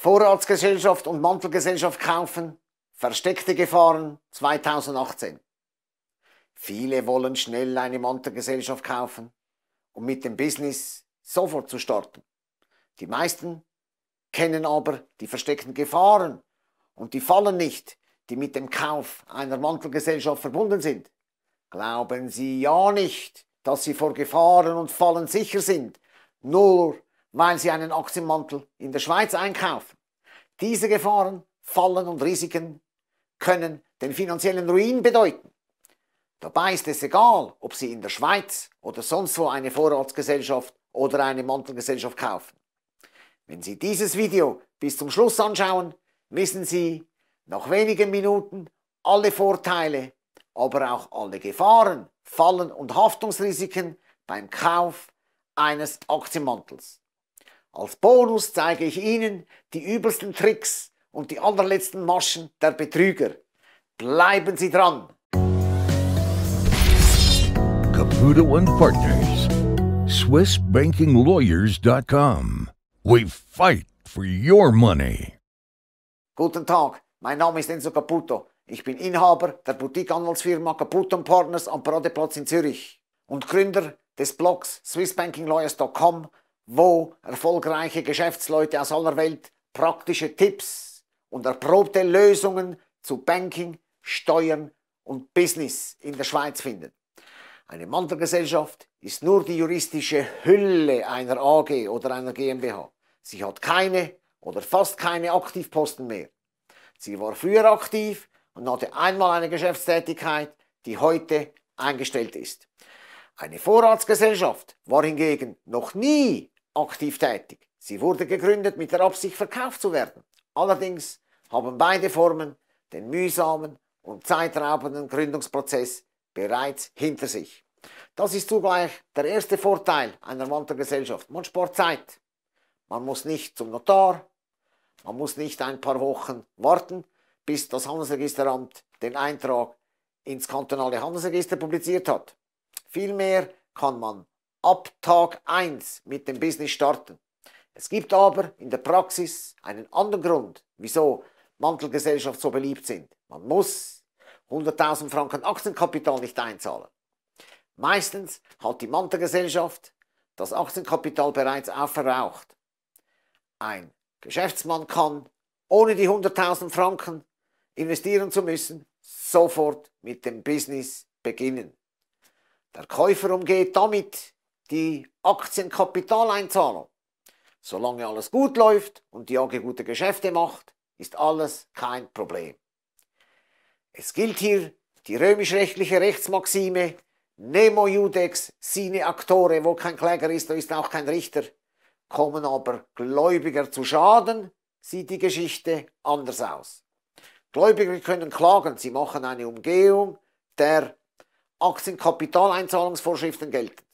Vorratsgesellschaft und Mantelgesellschaft kaufen, versteckte Gefahren 2018. Viele wollen schnell eine Mantelgesellschaft kaufen, um mit dem Business sofort zu starten. Die meisten kennen aber die versteckten Gefahren und die Fallen nicht, die mit dem Kauf einer Mantelgesellschaft verbunden sind. Glauben Sie ja nicht, dass Sie vor Gefahren und Fallen sicher sind, nur weil Sie einen Aktienmantel in der Schweiz einkaufen. Diese Gefahren, Fallen und Risiken können den finanziellen Ruin bedeuten. Dabei ist es egal, ob Sie in der Schweiz oder sonst wo eine Vorratsgesellschaft oder eine Mantelgesellschaft kaufen. Wenn Sie dieses Video bis zum Schluss anschauen, wissen Sie nach wenigen Minuten alle Vorteile, aber auch alle Gefahren, Fallen und Haftungsrisiken beim Kauf eines Aktienmantels. Als Bonus zeige ich Ihnen die übelsten Tricks und die allerletzten Maschen der Betrüger. Bleiben Sie dran! Caputo and Partners, SwissBankingLawyers.com. We fight for your money. Guten Tag, mein Name ist Enzo Caputo. Ich bin Inhaber der Boutique-Anwaltsfirma Caputo Partners am Paradeplatz in Zürich und Gründer des Blogs SwissBankingLawyers.com, wo erfolgreiche Geschäftsleute aus aller Welt praktische Tipps und erprobte Lösungen zu Banking, Steuern und Business in der Schweiz finden. Eine Mantelgesellschaft ist nur die juristische Hülle einer AG oder einer GmbH. Sie hat keine oder fast keine Aktivposten mehr. Sie war früher aktiv und hatte einmal eine Geschäftstätigkeit, die heute eingestellt ist. Eine Vorratsgesellschaft war hingegen noch nie aktiv tätig. Sie wurde gegründet mit der Absicht, verkauft zu werden. Allerdings haben beide Formen den mühsamen und zeitraubenden Gründungsprozess bereits hinter sich. Das ist zugleich der erste Vorteil einer Mantelgesellschaft. Man spart Zeit. Man muss nicht zum Notar, man muss nicht ein paar Wochen warten, bis das Handelsregisteramt den Eintrag ins kantonale Handelsregister publiziert hat. Vielmehr kann man ab Tag 1 mit dem Business starten. Es gibt aber in der Praxis einen anderen Grund, wieso Mantelgesellschaften so beliebt sind. Man muss 100.000 Franken Aktienkapital nicht einzahlen. Meistens hat die Mantelgesellschaft das Aktienkapital bereits aufverraucht. Ein Geschäftsmann kann, ohne die 100.000 Franken investieren zu müssen, sofort mit dem Business beginnen. Der Käufer umgeht damit die Aktienkapitaleinzahlung. Solange alles gut läuft und die AG gute Geschäfte macht, ist alles kein Problem. Es gilt hier die römisch-rechtliche Rechtsmaxime Nemo Judex sine actore, wo kein Kläger ist, da ist auch kein Richter. Kommen aber Gläubiger zu Schaden, sieht die Geschichte anders aus. Gläubiger können klagen, sie machen eine Umgehung der Aktienkapitaleinzahlungsvorschriften geltend.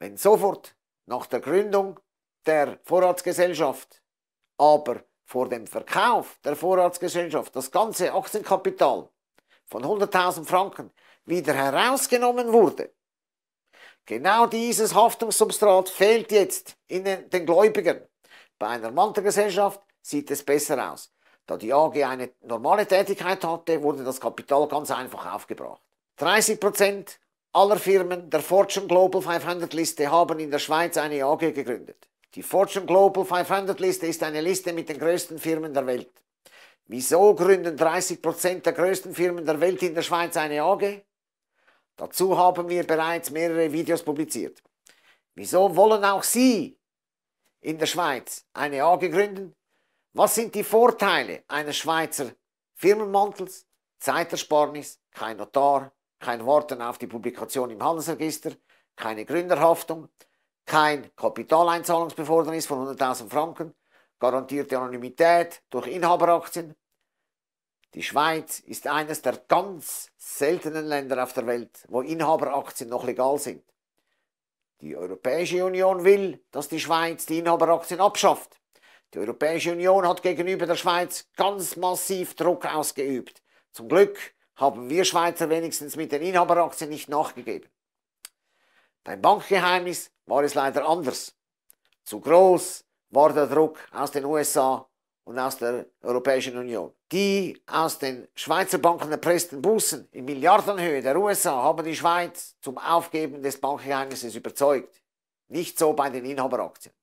Wenn sofort nach der Gründung der Vorratsgesellschaft aber vor dem Verkauf der Vorratsgesellschaft das ganze Aktienkapital von 100.000 Franken wieder herausgenommen wurde. Genau dieses Haftungssubstrat fehlt jetzt in den, Gläubigern. Bei einer Mantelgesellschaft sieht es besser aus. Da die AG eine normale Tätigkeit hatte, wurde das Kapital ganz einfach aufgebracht. 30% aller Firmen der Fortune Global 500 Liste haben in der Schweiz eine AG gegründet. Die Fortune Global 500 Liste ist eine Liste mit den größten Firmen der Welt. Wieso gründen 30% der größten Firmen der Welt in der Schweiz eine AG? Dazu haben wir bereits mehrere Videos publiziert. Wieso wollen auch Sie in der Schweiz eine AG gründen? Was sind die Vorteile eines Schweizer Firmenmantels? Zeitersparnis, kein Notar, kein Warten auf die Publikation im Handelsregister, keine Gründerhaftung, kein Kapitaleinzahlungsbefordernis von 100.000 Franken, garantierte Anonymität durch Inhaberaktien. Die Schweiz ist eines der ganz seltenen Länder auf der Welt, wo Inhaberaktien noch legal sind. Die Europäische Union will, dass die Schweiz die Inhaberaktien abschafft. Die Europäische Union hat gegenüber der Schweiz ganz massiv Druck ausgeübt. Zum Glück haben wir Schweizer wenigstens mit den Inhaberaktien nicht nachgegeben. Beim Bankgeheimnis war es leider anders. Zu groß war der Druck aus den USA und aus der Europäischen Union. Die aus den Schweizer Banken erpressten Bußen in Milliardenhöhe der USA haben die Schweiz zum Aufgeben des Bankgeheimnisses überzeugt. Nicht so bei den Inhaberaktien.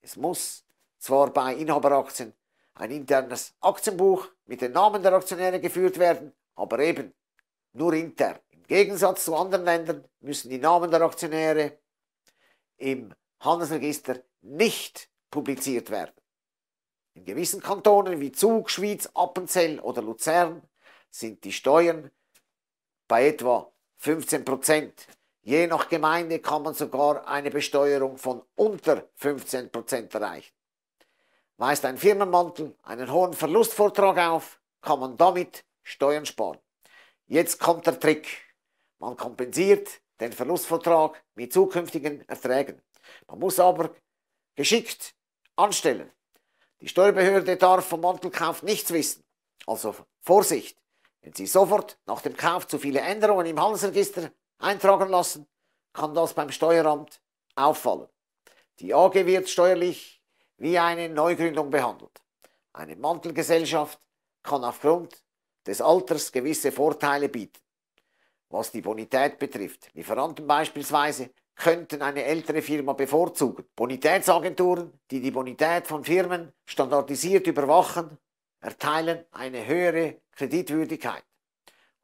Es muss zwar bei Inhaberaktien ein internes Aktienbuch mit den Namen der Aktionäre geführt werden, aber eben nur intern. Im Gegensatz zu anderen Ländern müssen die Namen der Aktionäre im Handelsregister nicht publiziert werden. In gewissen Kantonen wie Zug, Schwyz, Appenzell oder Luzern sind die Steuern bei etwa 15 Prozent. Je nach Gemeinde kann man sogar eine Besteuerung von unter 15 Prozent erreichen. Weist ein Firmenmantel einen hohen Verlustvortrag auf, kann man damit Steuern sparen. Jetzt kommt der Trick. Man kompensiert den Verlustvortrag mit zukünftigen Erträgen. Man muss aber geschickt anstellen. Die Steuerbehörde darf vom Mantelkauf nichts wissen. Also Vorsicht, wenn Sie sofort nach dem Kauf zu viele Änderungen im Handelsregister eintragen lassen, kann das beim Steueramt auffallen. Die AG wird steuerlich wie eine Neugründung behandelt. Eine Mantelgesellschaft kann aufgrund des Alters gewisse Vorteile bieten. Was die Bonität betrifft, Lieferanten beispielsweise könnten eine ältere Firma bevorzugen. Bonitätsagenturen, die die Bonität von Firmen standardisiert überwachen, erteilen eine höhere Kreditwürdigkeit.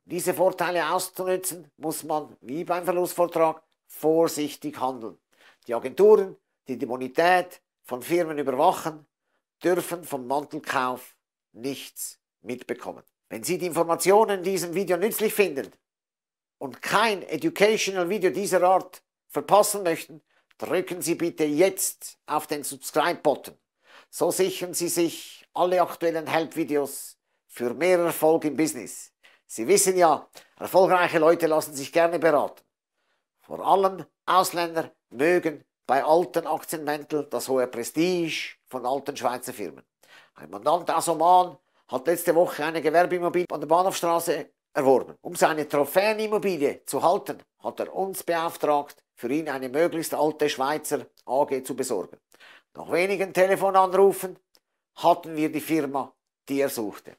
Um diese Vorteile auszunutzen, muss man, wie beim Verlustvortrag, vorsichtig handeln. Die Agenturen, die die Bonität von Firmen überwachen, dürfen vom Mantelkauf nichts mitbekommen. Wenn Sie die Informationen in diesem Video nützlich finden und kein Educational Video dieser Art verpassen möchten, drücken Sie bitte jetzt auf den Subscribe-Button. So sichern Sie sich alle aktuellen Help-Videos für mehr Erfolg im Business. Sie wissen ja, erfolgreiche Leute lassen sich gerne beraten. Vor allem Ausländer mögen bei alten Aktienmänteln das hohe Prestige von alten Schweizer Firmen. Ein Mandant aus Oman hat letzte Woche eine Gewerbeimmobilie an der Bahnhofstraße erworben. Um seine Trophäenimmobilie zu halten, hat er uns beauftragt, für ihn eine möglichst alte Schweizer AG zu besorgen. Nach wenigen Telefonanrufen hatten wir die Firma, die er suchte.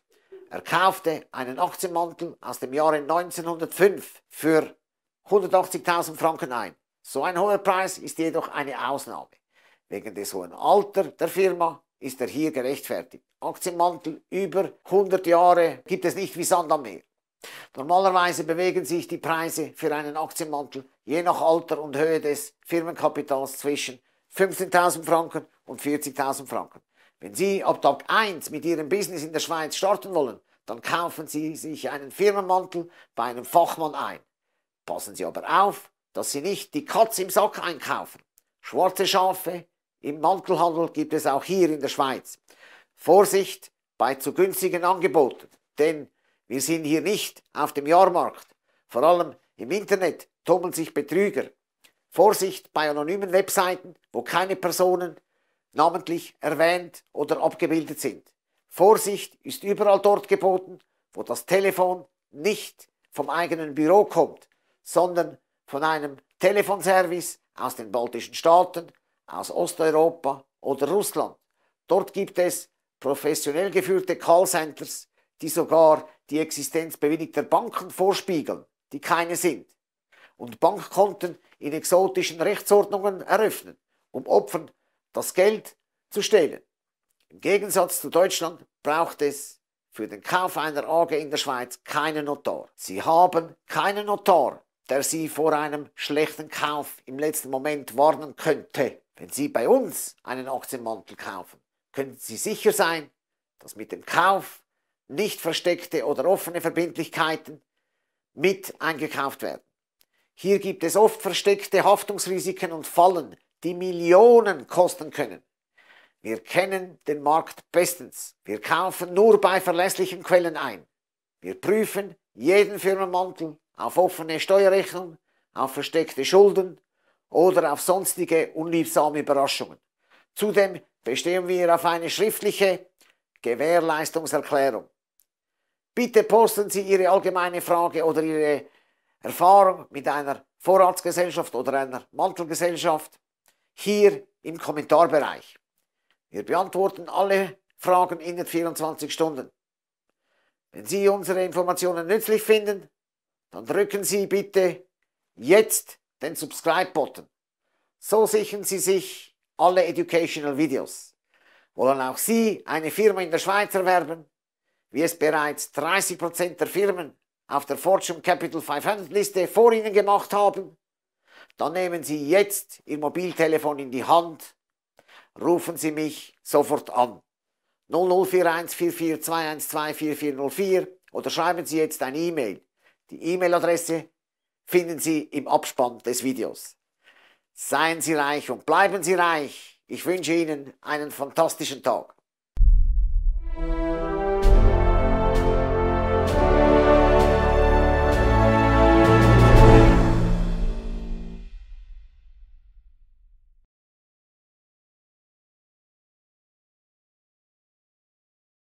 Er kaufte einen Aktienmantel aus dem Jahre 1905 für 180.000 Franken ein. So ein hoher Preis ist jedoch eine Ausnahme. Wegen des hohen Alters der Firma ist er hier gerechtfertigt. Aktienmantel über 100 Jahre gibt es nicht wie Sand am Meer. Normalerweise bewegen sich die Preise für einen Aktienmantel je nach Alter und Höhe des Firmenkapitals zwischen 15.000 Franken und 40.000 Franken. Wenn Sie ab Tag 1 mit Ihrem Business in der Schweiz starten wollen, dann kaufen Sie sich einen Firmenmantel bei einem Fachmann ein. Passen Sie aber auf, dass Sie nicht die Katze im Sack einkaufen. Schwarze Schafe im Mantelhandel gibt es auch hier in der Schweiz. Vorsicht bei zu günstigen Angeboten, denn wir sind hier nicht auf dem Jahrmarkt. Vor allem im Internet tummeln sich Betrüger. Vorsicht bei anonymen Webseiten, wo keine Personen namentlich erwähnt oder abgebildet sind. Vorsicht ist überall dort geboten, wo das Telefon nicht vom eigenen Büro kommt, sondern von einem Telefonservice aus den baltischen Staaten, aus Osteuropa oder Russland. Dort gibt es professionell geführte Callcenters, die sogar die Existenz bewilligter Banken vorspiegeln, die keine sind, und Bankkonten in exotischen Rechtsordnungen eröffnen, um Opfern das Geld zu stehlen. Im Gegensatz zu Deutschland braucht es für den Kauf einer AG in der Schweiz keinen Notar. Sie haben keinen Notar, der Sie vor einem schlechten Kauf im letzten Moment warnen könnte. Wenn Sie bei uns einen Aktienmantel kaufen, können Sie sicher sein, dass mit dem Kauf nicht versteckte oder offene Verbindlichkeiten mit eingekauft werden. Hier gibt es oft versteckte Haftungsrisiken und Fallen, die Millionen kosten können. Wir kennen den Markt bestens. Wir kaufen nur bei verlässlichen Quellen ein. Wir prüfen jeden Firmenmantel auf offene Steuerrechnung, auf versteckte Schulden oder auf sonstige unliebsame Überraschungen. Zudem bestehen wir auf eine schriftliche Gewährleistungserklärung. Bitte posten Sie Ihre allgemeine Frage oder Ihre Erfahrung mit einer Vorratsgesellschaft oder einer Mantelgesellschaft hier im Kommentarbereich. Wir beantworten alle Fragen in 24 Stunden. Wenn Sie unsere Informationen nützlich finden, dann drücken Sie bitte jetzt den Subscribe-Button. So sichern Sie sich alle Educational Videos. Wollen auch Sie eine Firma in der Schweiz erwerben, wie es bereits 30% der Firmen auf der Fortune Capital 500 Liste vor Ihnen gemacht haben? Dann nehmen Sie jetzt Ihr Mobiltelefon in die Hand, rufen Sie mich sofort an. 0041 44 4404 oder schreiben Sie jetzt eine E-Mail. Die E-Mail-Adresse finden Sie im Abspann des Videos. Seien Sie reich und bleiben Sie reich. Ich wünsche Ihnen einen fantastischen Tag.